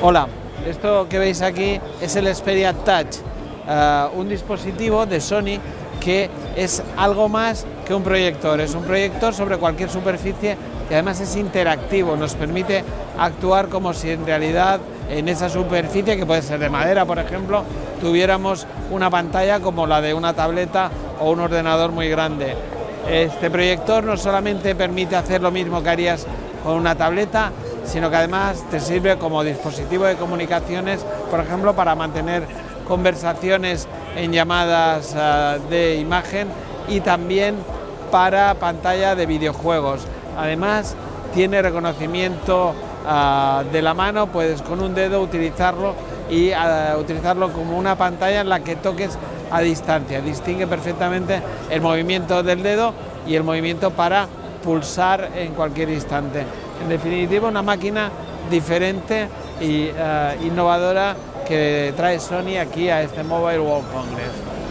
Hola, esto que veis aquí es el Xperia Touch, eh, un dispositivo de Sony que es algo más que un proyector, es un proyector sobre cualquier superficie y además es interactivo, nos permite actuar como si en realidad en esa superficie, que puede ser de madera por ejemplo, tuviéramos una pantalla como la de una tableta o un ordenador muy grande. Este proyector no solamente permite hacer lo mismo que harías con una tableta, sino que además te sirve como dispositivo de comunicaciones, por ejemplo, para mantener conversaciones en llamadas uh, de imagen y también para pantalla de videojuegos. Además, tiene reconocimiento uh, de la mano, puedes con un dedo utilizarlo y uh, utilizarlo como una pantalla en la que toques a distancia. Distingue perfectamente el movimiento del dedo y el movimiento para pulsar en cualquier instante. En definitiva, una máquina diferente e innovadora que trae Sony aquí a este Mobile World Congress.